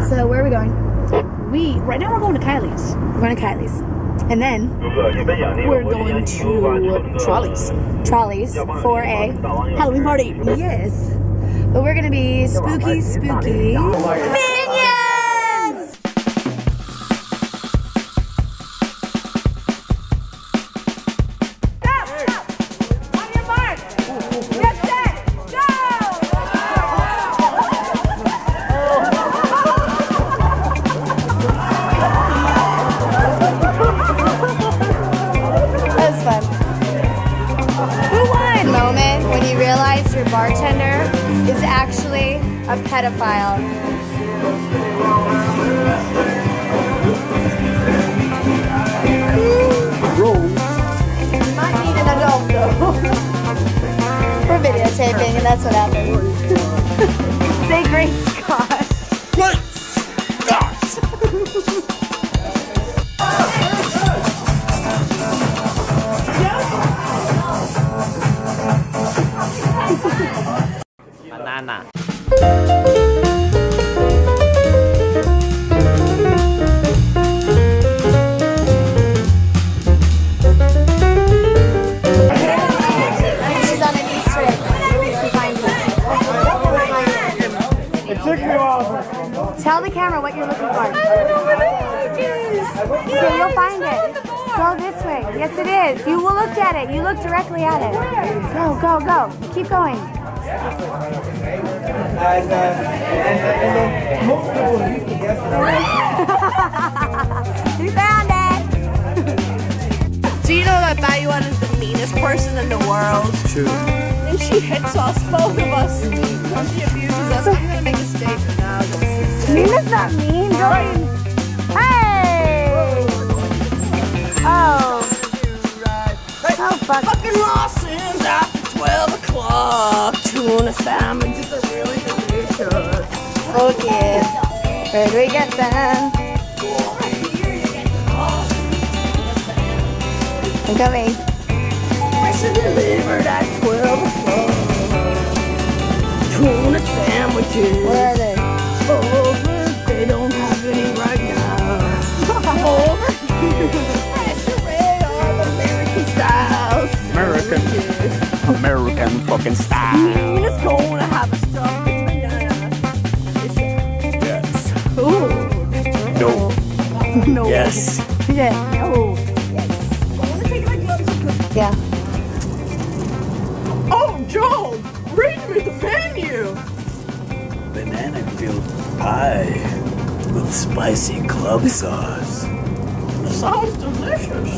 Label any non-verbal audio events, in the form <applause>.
So where are we going? We right now we're going to Kylie's. We're going to Kylie's, and then we're going to Trolley's. Trolley's for a Halloween party. Yes, but we're gonna be spooky, spooky a pedophile. Might need an adult though. <laughs> For videotaping, and that's what happens. <laughs> Say great Scott. Banana. Took me a while. Tell the camera what you're looking for. I don't know where this is. Okay, you'll find it. Go this way. Yes, it is. You will look at it. You look directly at it. Go, go, go. Keep going. <laughs> You found it. Do you know that Bayuan is the meanest person in the world? It's true. And she hits us, both of us. She abuses us. I'm gonna make a statement now. Nina's not mean. Jordan. Hey. Oh. Oh, fuck. Fucking Lawson's after 12 o'clock. Tuna sandwiches are really delicious. Okay. Where do we get them? I'm coming. Fresh and delivered at 12 sandwiches. Where are they? Over. They don't have any right now. Over. Fresh array American styles. American. American fucking style. Nina's gonna have a stuffed banana. Yes. Ooh. No. No. Yes. Yeah. No. Yes. Wanna take my gloves off? Yeah. Oh, Joe! Pie with spicy club sauce. Sounds delicious.